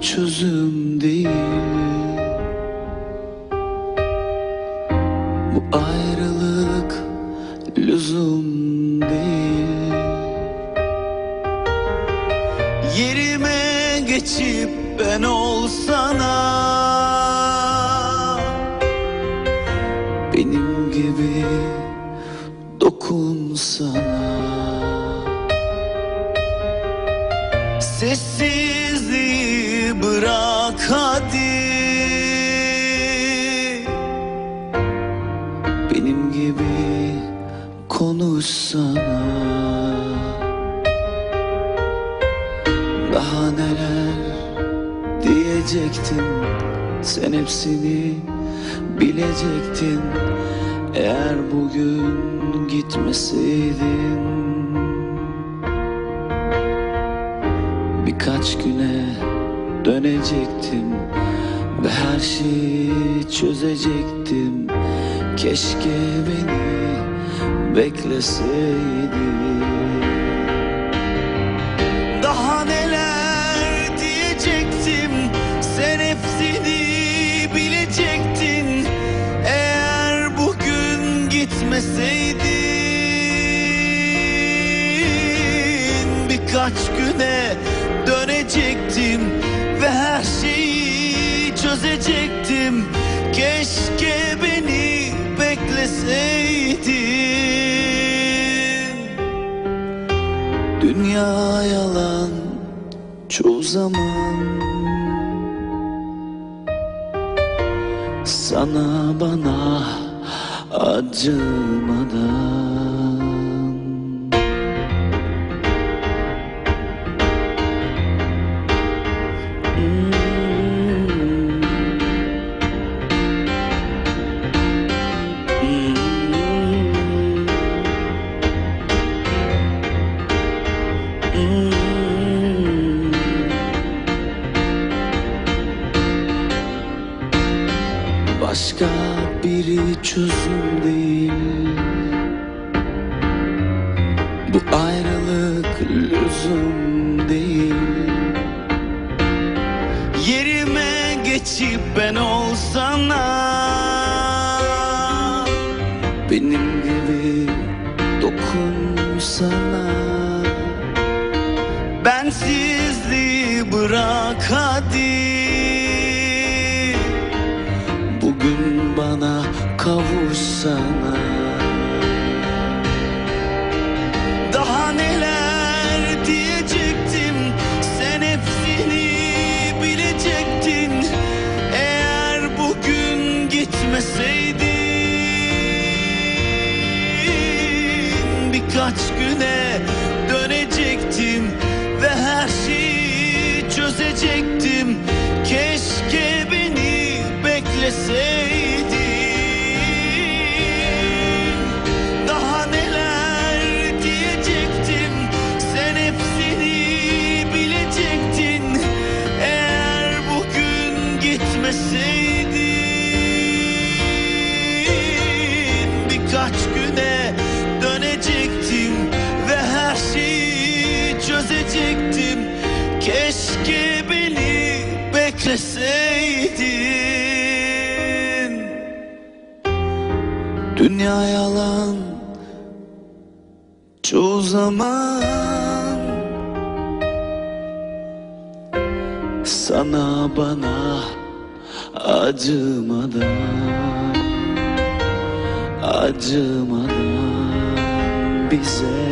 çözüm değil. Bu ayrılık lüzum değil. Yerime geçip ben olsana Benim gibi dokunsana Sessizliği bırak hadi. Benim gibi konuşsana. Daha neler diyecektim Sen hepsini bilecektin. Eğer bugün gitmeseydin Birkaç güne dönecektim Ve her şeyi çözecektim. Keşke beni bekleseydin Daha neler diyecektim Sen hepsini bilecektin. Eğer bugün gitmeseydin Birkaç güne çözecektim. Keşke beni bekleseydin. Dünya yalan çoğu zaman. Sana bana acımadan. Hmm. Başka biri çözüm değil. Bu ayrılık lüzum değil. Yerime geçip ben olsana. Benim gibi dokunsana. Bensizliği bırak hadi kavuşsana Daha neler diyecektim Sen hepsini bilecektin. Eğer bugün gitmeseydin Birkaç güne dönecektim Ve her şeyi çözecektim bugün gitmeseydin Birkaç güne dönecektim Ve her şeyi çözecektim. Keşke beni bekleseydin. Dünya yalan çoğu zaman Sana bana acımadan Acımadan bize